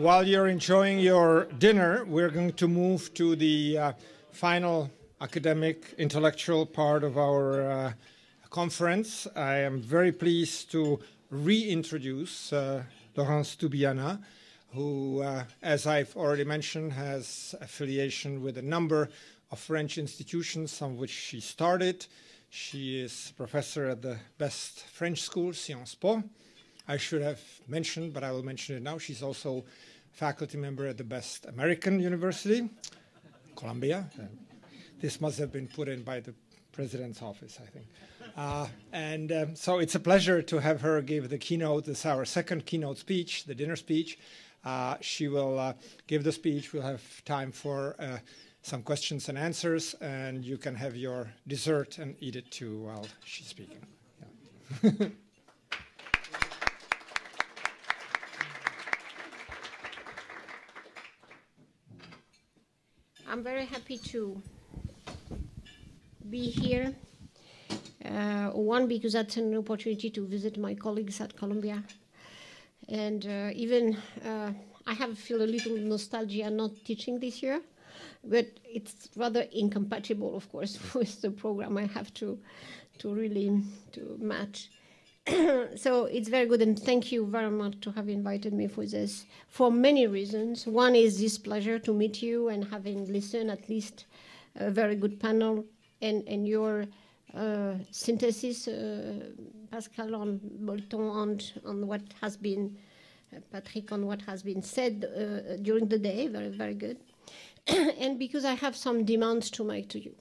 while you're enjoying your dinner, we're going to move to the uh, final academic, intellectual part of our uh, conference. I am very pleased to reintroduce uh, Laurence Tubiana, who, uh, as I've already mentioned, has affiliation with a number of French institutions, some of which she started. She is professor at the best French school, Sciences Po. I should have mentioned, but I will mention it now. She's also faculty member at the best American university, Columbia. This must have been put in by the president's office, I think. Uh, and um, so it's a pleasure to have her give the keynote. This is our second keynote speech, the dinner speech. Uh, she will uh, give the speech. We'll have time for uh, some questions and answers, and you can have your dessert and eat it too while she's speaking. Yeah. I'm very happy to be here. Uh, one, because that's an opportunity to visit my colleagues at Columbia. And uh, even uh, I have feel a little nostalgia not teaching this year, but it's rather incompatible, of course, with the program I have to to really to match. so it's very good, and thank you very much to have invited me for this for many reasons. One is this pleasure to meet you and having listened at least a very good panel and, and your uh, synthesis, uh, Pascal on Bolton, on, on what has been, uh, Patrick, on what has been said uh, during the day. Very, very good. and because I have some demands to make to you.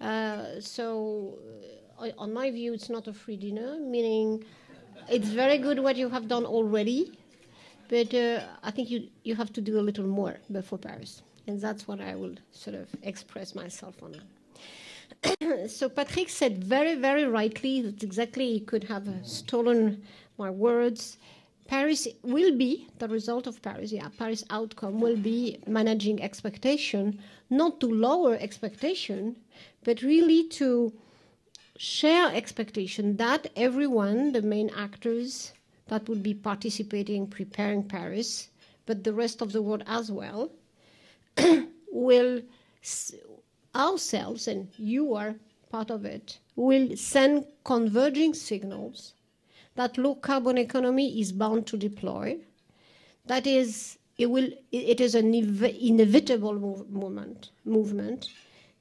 Uh, so on my view, it's not a free dinner, meaning it's very good what you have done already, but uh, I think you, you have to do a little more before Paris. And that's what I will sort of express myself on. so Patrick said very, very rightly that exactly he could have stolen my words. Paris will be the result of Paris. Yeah, Paris outcome will be managing expectation, not to lower expectation, but really to share expectation that everyone, the main actors that would be participating, in preparing Paris, but the rest of the world as well, will ourselves, and you are part of it, will send converging signals that low carbon economy is bound to deploy. That is, it will. It is an inevitable move, movement,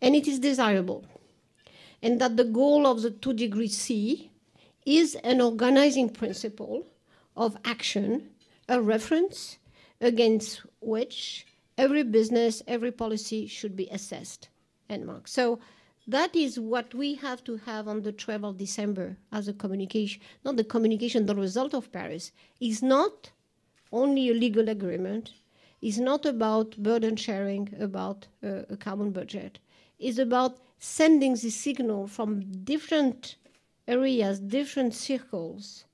and it is desirable and that the goal of the two degree C is an organizing principle of action, a reference against which every business, every policy should be assessed and marked. So that is what we have to have on the 12th of December as a communication. Not the communication, the result of Paris is not only a legal agreement, is not about burden sharing, about uh, a common budget, is about sending the signal from different areas, different circles,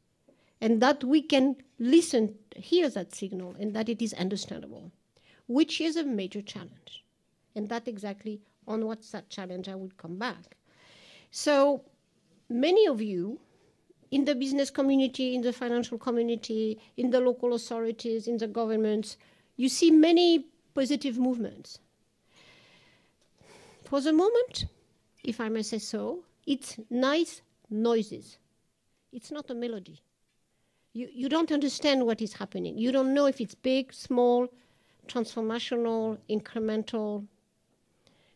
and that we can listen, hear that signal, and that it is understandable, which is a major challenge. And that exactly on what's that challenge I would come back. So many of you in the business community, in the financial community, in the local authorities, in the governments, you see many positive movements. For the moment, if I may say so, it's nice noises. It's not a melody. You, you don't understand what is happening. You don't know if it's big, small, transformational, incremental.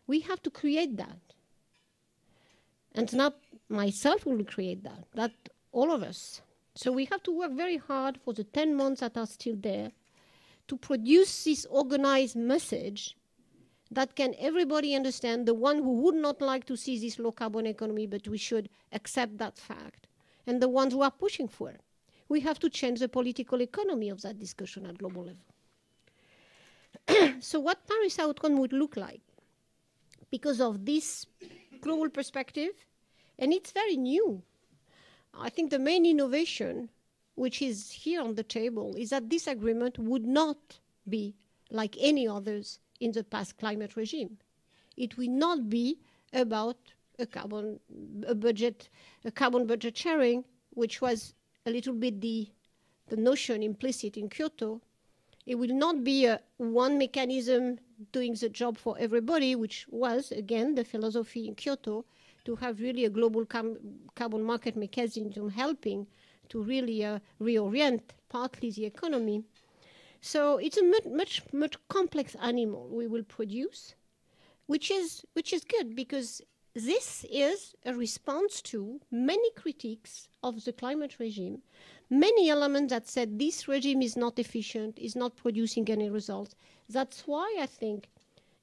We have to create that. And not myself will create that, that all of us. So we have to work very hard for the 10 months that are still there to produce this organized message that can everybody understand, the one who would not like to see this low carbon economy, but we should accept that fact, and the ones who are pushing for it. We have to change the political economy of that discussion at global level. so what Paris outcome would look like because of this global perspective, and it's very new. I think the main innovation, which is here on the table, is that this agreement would not be like any others in the past climate regime. It will not be about a carbon a budget, a carbon budget sharing, which was a little bit the the notion implicit in Kyoto. It will not be a one mechanism doing the job for everybody, which was, again, the philosophy in Kyoto, to have really a global carbon market mechanism helping to really uh, reorient partly the economy. So it's a much, much, much complex animal we will produce, which is, which is good because this is a response to many critiques of the climate regime, many elements that said this regime is not efficient, is not producing any results. That's why I think,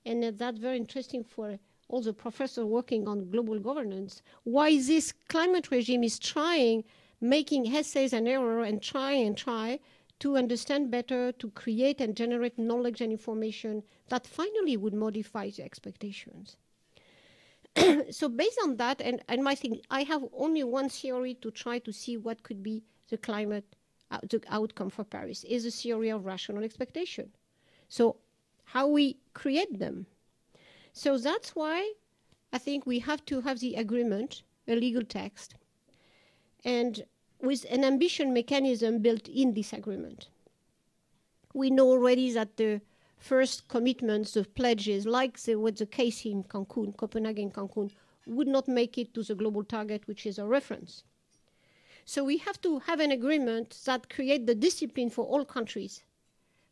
and that's very interesting for all the professors working on global governance, why this climate regime is trying, making essays and error and try and try to understand better, to create and generate knowledge and information that finally would modify the expectations. so based on that, and, and my thing, I have only one theory to try to see what could be the climate uh, the outcome for Paris is a theory of rational expectation. So how we create them. So that's why I think we have to have the agreement, a legal text, and with an ambition mechanism built in this agreement. We know already that the first commitments, the pledges, like the, was the case in Cancun, Copenhagen, Cancun, would not make it to the global target, which is a reference. So we have to have an agreement that create the discipline for all countries,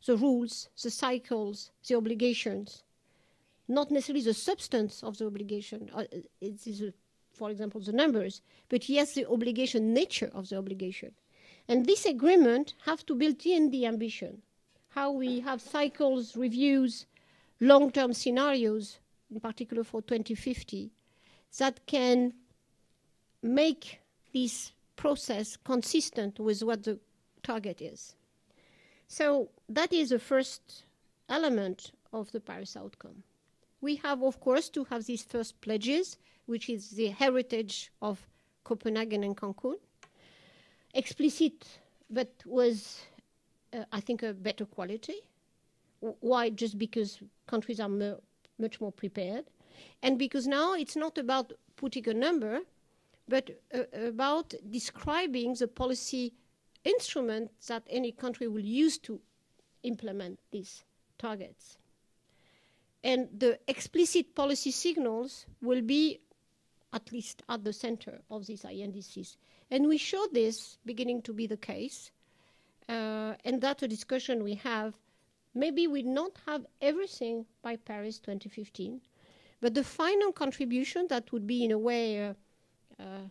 the rules, the cycles, the obligations, not necessarily the substance of the obligation. Uh, it is, a, for example, the numbers, but yes, the obligation nature of the obligation. And this agreement have to build in the ambition how we have cycles, reviews, long-term scenarios, in particular for 2050, that can make this process consistent with what the target is. So that is the first element of the Paris outcome. We have, of course, to have these first pledges, which is the heritage of Copenhagen and Cancun. Explicit, but was uh, I think, a better quality. Why? Just because countries are much more prepared. And because now it's not about putting a number, but uh, about describing the policy instrument that any country will use to implement these targets. And the explicit policy signals will be at least at the center of these INDCs. And we show this beginning to be the case uh, and that's a discussion we have. Maybe we do not have everything by Paris 2015, but the final contribution that would be in a way uh, uh,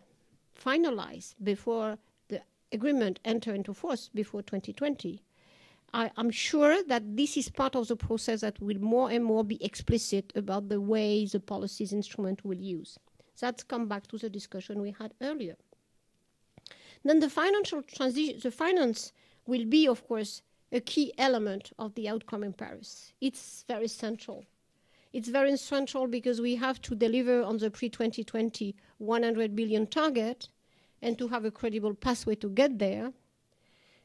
finalized before the agreement enter into force before 2020. I, am sure that this is part of the process that will more and more be explicit about the way the policies instrument will use. That's come back to the discussion we had earlier. Then the financial transition, the finance will be, of course, a key element of the outcome in Paris. It's very central. It's very central because we have to deliver on the pre 2020 100 billion target and to have a credible pathway to get there.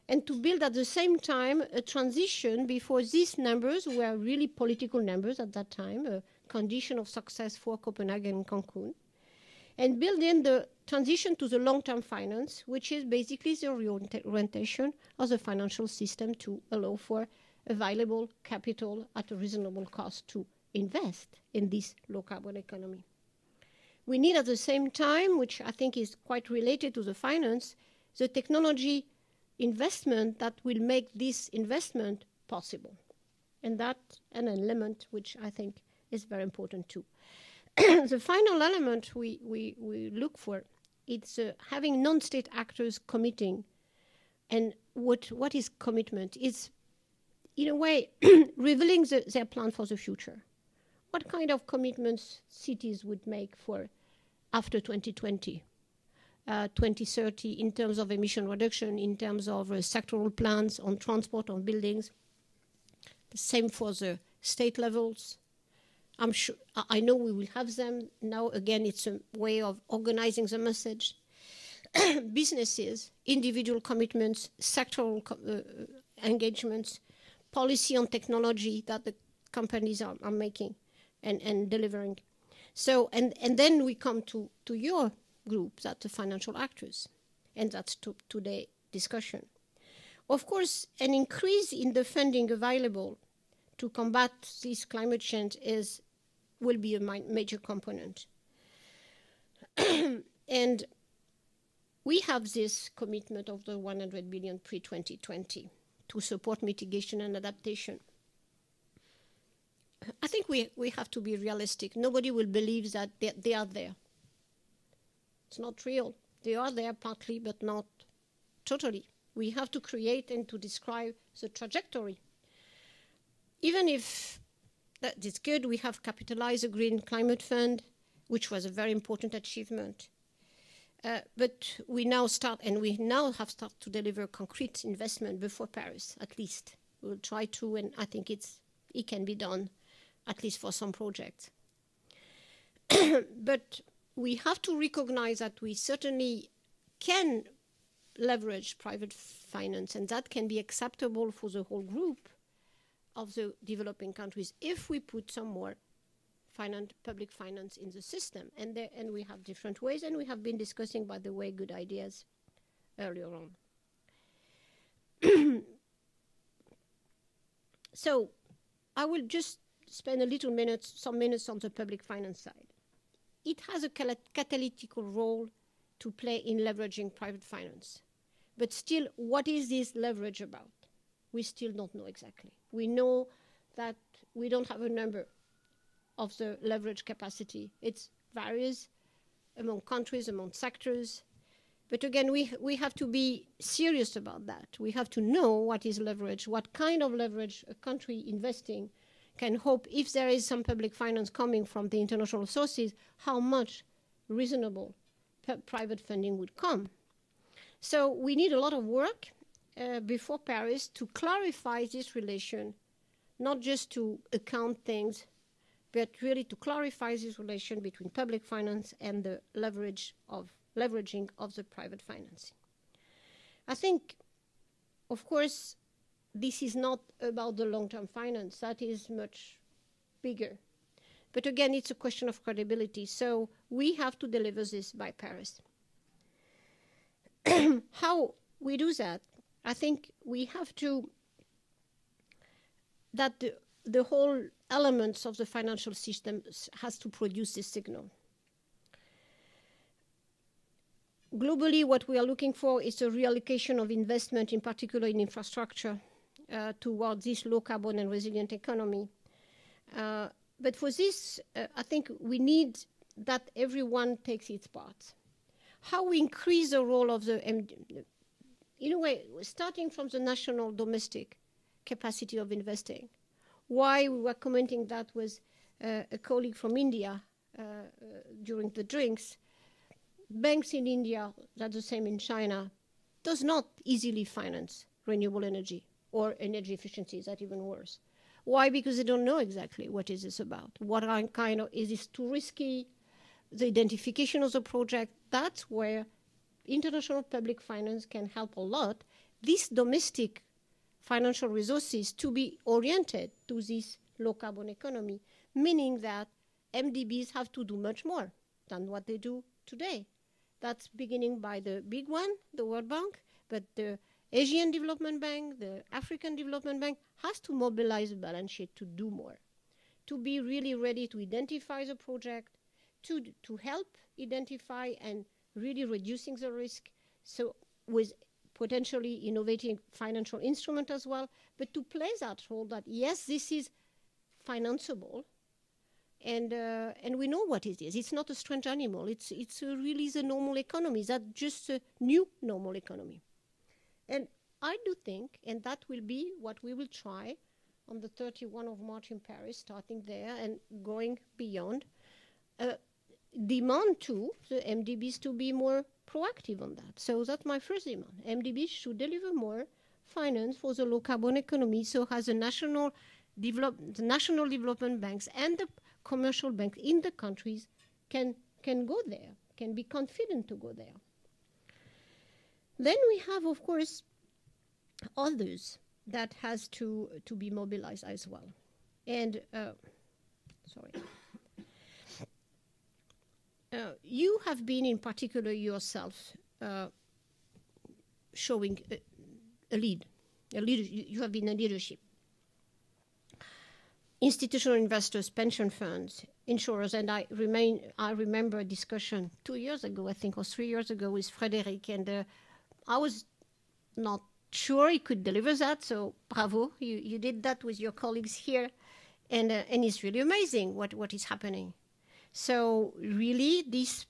And to build at the same time a transition before these numbers were really political numbers at that time, a condition of success for Copenhagen and Cancun and build in the transition to the long-term finance, which is basically the reorientation of the financial system to allow for available capital at a reasonable cost to invest in this low-carbon economy. We need at the same time, which I think is quite related to the finance, the technology investment that will make this investment possible. And that's an element which I think is very important too. the final element we, we, we look for it's uh, having non-state actors committing. And what what is commitment? It's in a way revealing the, their plan for the future. What kind of commitments cities would make for after 2020 uh, 2030 in terms of emission reduction in terms of uh, sectoral plans on transport on buildings. The same for the state levels I'm sure I know we will have them now. Again, it's a way of organizing the message. Businesses, individual commitments, sectoral co- uh, engagements, policy on technology that the companies are, are making and, and delivering. So, and, and then we come to, to your group, that the financial actors, and that's to, today discussion. Of course, an increase in the funding available to combat this climate change is will be a major component. and we have this commitment of the 100 billion pre-2020 to support mitigation and adaptation. I think we, we have to be realistic. Nobody will believe that they, they are there. It's not real. They are there partly, but not totally. We have to create and to describe the trajectory. Even if that is good, we have capitalized the Green Climate Fund, which was a very important achievement. Uh, but we now start, and we now have started to deliver concrete investment before Paris, at least. We'll try to, and I think it's it can be done, at least for some projects. but we have to recognize that we certainly can leverage private finance, and that can be acceptable for the whole group of the developing countries if we put some more public finance in the system. And, there, and we have different ways, and we have been discussing, by the way, good ideas earlier on. so I will just spend a little minutes, some minutes on the public finance side. It has a catalytic role to play in leveraging private finance. But still, what is this leverage about? We still don't know exactly. We know that we don't have a number of the leverage capacity. It varies among countries, among sectors. But again, we, we have to be serious about that. We have to know what is leverage, what kind of leverage a country investing can hope, if there is some public finance coming from the international sources, how much reasonable private funding would come. So we need a lot of work uh, before Paris to clarify this relation, not just to account things but really to clarify this relation between public finance and the leverage of leveraging of the private financing. I think, of course, this is not about the long-term finance. That is much bigger. But again, it's a question of credibility. So we have to deliver this by Paris. How we do that? I think we have to that the, the whole elements of the financial system has to produce this signal. Globally, what we are looking for is a reallocation of investment, in particular in infrastructure, uh, towards this low carbon and resilient economy. Uh, but for this, uh, I think we need that everyone takes its part. How we increase the role of the, in a way, starting from the national domestic capacity of investing, why we were commenting that was uh, a colleague from India uh, uh, during the drinks. Banks in India, that's the same in China, does not easily finance renewable energy or energy efficiency, is that even worse? Why? Because they don't know exactly what is this about. What kind of is this too risky? The identification of the project. That's where international public finance can help a lot. these domestic financial resources to be oriented to this low carbon economy, meaning that MDBs have to do much more than what they do today. That's beginning by the big one, the World Bank, but the Asian Development Bank, the African Development Bank has to mobilize the balance sheet to do more, to be really ready to identify the project, to, to help identify and really reducing the risk. So with potentially innovating financial instrument as well, but to play that role that yes, this is financeable, and uh, and we know what it is. It's not a strange animal. It's it's really the normal economy. That's just a new normal economy, and I do think, and that will be what we will try on the 31 of March in Paris, starting there and going beyond. Uh, demand to the MDBs to be more proactive on that. So that's my first demand. MDBs should deliver more finance for the low carbon economy so has the national develop the national development banks and the commercial banks in the countries can can go there, can be confident to go there. Then we have of course others that has to to be mobilized as well. And uh, sorry. Uh, you have been, in particular, yourself uh, showing a, a, lead a leader, you have been a leadership. Institutional investors, pension funds, insurers, and I remain. I remember a discussion two years ago, I think, or three years ago, with Frederic, and uh, I was not sure he could deliver that. So bravo, you, you did that with your colleagues here, and uh, and it's really amazing what what is happening. So really, this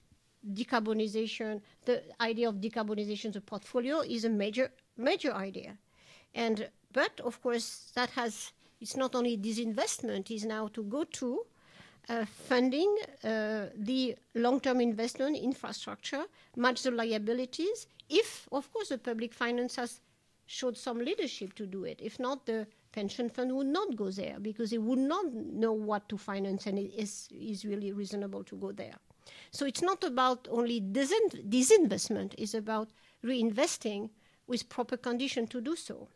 decarbonization, the idea of decarbonization of portfolio is a major major idea, and but of course that has it's not only disinvestment is now to go to uh, funding uh, the long-term investment infrastructure, match the liabilities. If, of course, the public finance has showed some leadership to do it. If not, the pension fund would not go there because it would not know what to finance, and it is, is really reasonable to go there. So it's not about only disin- disinvestment; it's about reinvesting with proper condition to do so.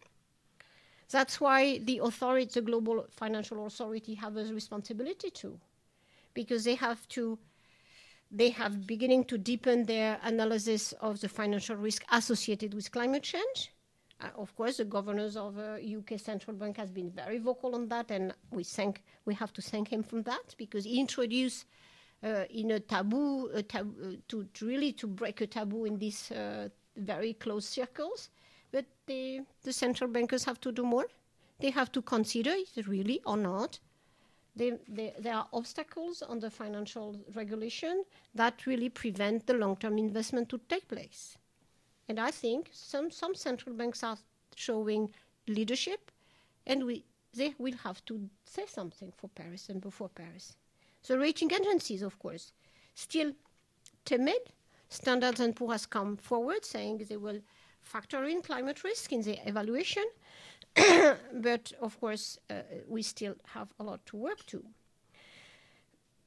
That's why the authority, the global financial authority, have a responsibility too, because they have to, they have beginning to deepen their analysis of the financial risk associated with climate change. Uh, of course, the governors of uh, UK central bank has been very vocal on that, and we thank, we have to thank him for that because he introduced uh, in a taboo, a tab- uh, to, to, really to break a taboo in these uh, very close circles but the, central bankers have to do more. They have to consider it really or not. They, they, there are obstacles on the financial regulation that really prevent the long-term investment to take place. And I think some, some central banks are showing leadership, and we, they will have to say something for Paris and before Paris. So rating agencies, of course, still timid. Standards and Poor has come forward saying they will factor in climate risk in the evaluation, but of course, uh, we still have a lot to work to.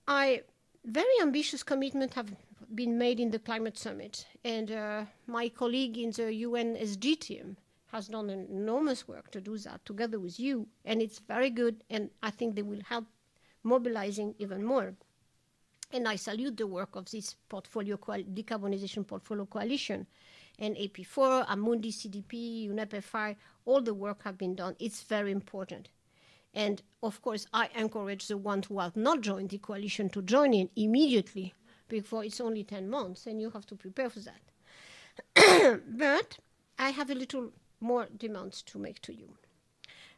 I very ambitious commitment have been made in the climate summit, and uh, my colleague in the UN SG team has done enormous work to do that together with you, and it's very good, and I think they will help mobilizing even more. And I salute the work of this portfolio decarbonization portfolio coalition and AP4, Amundi CDP, UNEP all the work have been done. It's very important. And of course, I encourage the ones who have not joined the coalition to join in immediately before it's only 10 months and you have to prepare for that. but I have a little more demands to make to you.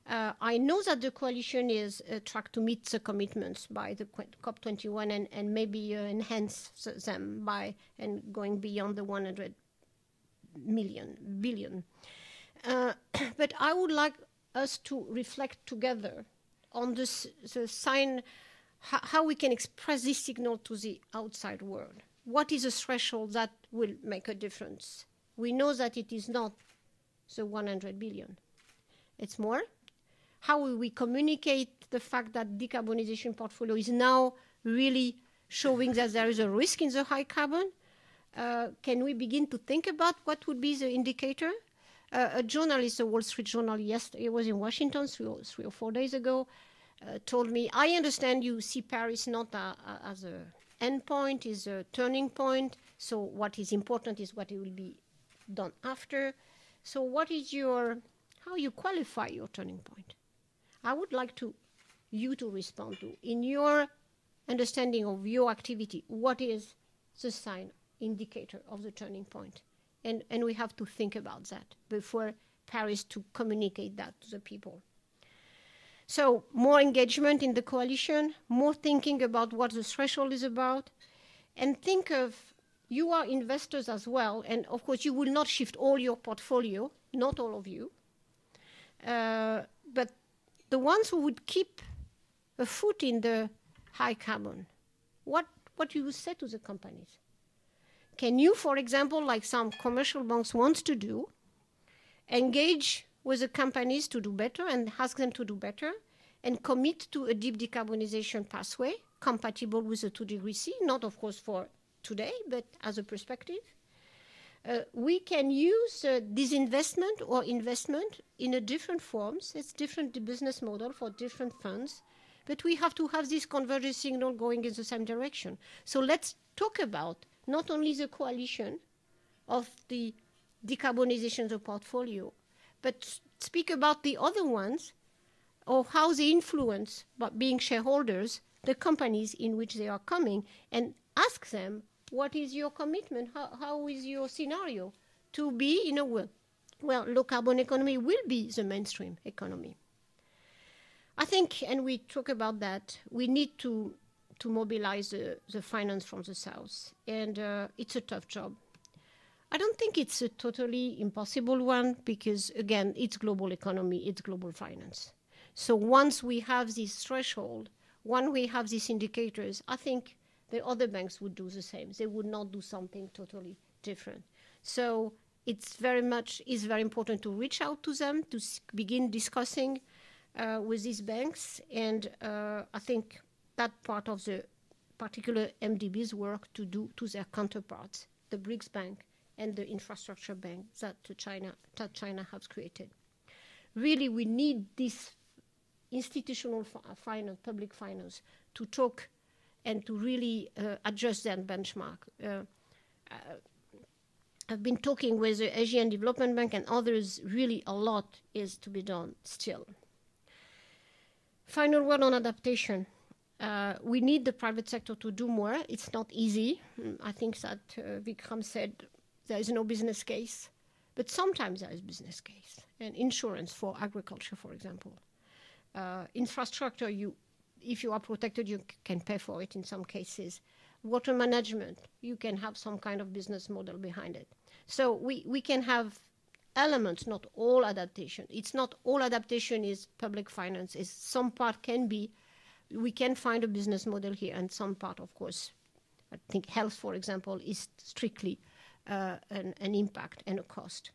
Uh, I know that the coalition is uh, tracked to meet the commitments by the COP21 and, and maybe uh, enhance them by and going beyond the 100 million, billion. Uh, but I would like us to reflect together on this, the sign, how, we can express this signal to the outside world. What is a threshold that will make a difference? We know that it is not the 100 billion. It's more. How will we communicate the fact that decarbonization portfolio is now really showing that there is a risk in the high carbon uh, can we begin to think about what would be the indicator? Uh, a journalist, a Wall Street Journal, yesterday was in Washington three or, three or four days ago, Uh, told me, I understand you see Paris not a, a, as a endpoint, is a turning point. So what is important is what will be done after. So what is your, how you qualify your turning point? I would like to you to respond to in your understanding of your activity. What is the sign indicator of the turning point. And, and we have to think about that before Paris to communicate that to the people. So, more engagement in the coalition, more thinking about what the threshold is about, and think of you are investors as well, and of course, you will not shift all your portfolio, not all of you, uh, but the ones who would keep a foot in the high carbon, what, what you say to the companies? Can you, for example, like some commercial banks want to do, engage with the companies to do better and ask them to do better and commit to a deep decarbonization pathway compatible with the 2 degree C, not of course for today, but as a perspective? Uh, we can use uh, disinvestment or investment in a different forms. It's different business model for different funds, but we have to have this convergence signal going in the same direction. So let's talk about not only the coalition of the decarbonization of the portfolio, but speak about the other ones or how they influence, but being shareholders, the companies in which they are coming and ask them, what is your commitment? How, how is your scenario to be in a world? Well, low carbon economy will be the mainstream economy. I think, and we talk about that, we need to, to mobilize the, the finance from the South. And uh, it's a tough job. I don't think it's a totally impossible one because, again, it's global economy, it's global finance. So once we have this threshold, once we have these indicators, I think the other banks would do the same. They would not do something totally different. So it's very much is very important to reach out to them to begin discussing uh, with these banks, and uh, I think that part of the particular MDB's work to do to their counterparts, the BRICS Bank and the infrastructure bank that China that China has created. Really, we need this institutional finance, public finance, to talk and to really uh, adjust that benchmark. Uh, uh, I've been talking with the Asian Development Bank and others. Really, a lot is to be done still. Final word on adaptation. Uh, we need the private sector to do more. It's not easy. Mm, I think that uh, Vikram said there is no business case, but sometimes there is business case. And insurance for agriculture, for example, uh, infrastructure, you, if you are protected, you can pay for it in some cases. Water management, you can have some kind of business model behind it. So we, we can have elements, not all adaptation. It's not all adaptation is public finance. It's some part can be, we can find a business model here, and some part, of course, I think health, for example, is strictly an, an, impact and a cost.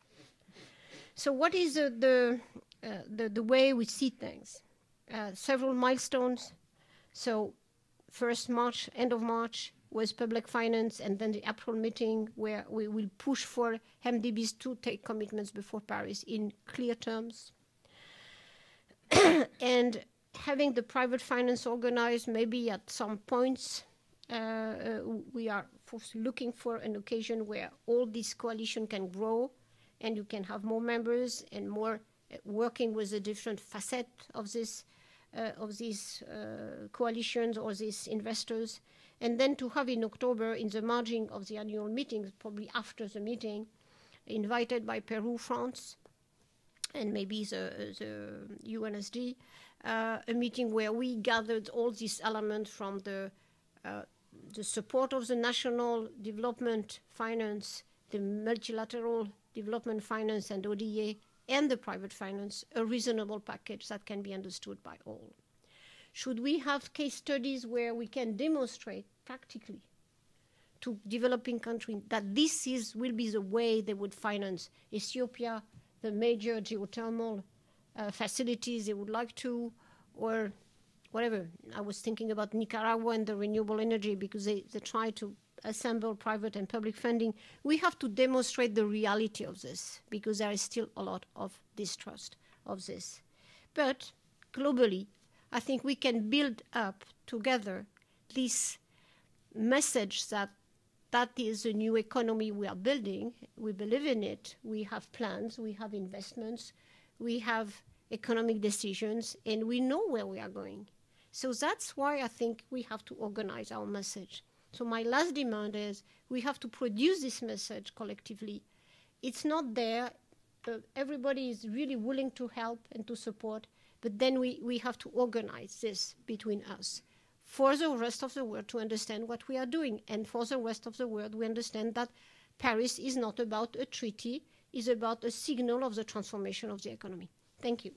So what is uh, the, uh, the, the way we see things? Uh, several milestones. So, first March, end of March was public finance, and then the April meeting where we will push for MDBs to take commitments before Paris in clear terms. and having the private finance organized, maybe at some points, uh, uh, we are looking for an occasion where all this coalition can grow and you can have more members and more uh, working with the different facet of this uh, of these uh, coalitions or these investors, and then to have in October, in the margin of the annual meeting, probably after the meeting, invited by Peru, France, and maybe the, the UNSD, uh, a meeting where we gathered all these elements from the uh, the support of the national development finance, the multilateral development finance and ODA, and the private finance a reasonable package that can be understood by all. Should we have case studies where we can demonstrate practically to developing countries that this is will be the way they would finance Ethiopia, the major geothermal uh, facilities they would like to, or whatever. I was thinking about Nicaragua and the renewable energy because they, they try to assemble private and public funding, we have to demonstrate the reality of this because there is still a lot of distrust of this. But globally, I think we can build up together this message that that is a new economy we are building. We believe in it. We have plans, we have investments, we have economic decisions, and we know where we are going. So that's why I think we have to organize our message. So my last demand is we have to produce this message collectively. It's not there. Uh, everybody is really willing to help and to support, but then we, we have to organize this between us for the rest of the world to understand what we are doing. And for the rest of the world, we understand that Paris is not about a treaty, it's about a signal of the transformation of the economy. Thank you.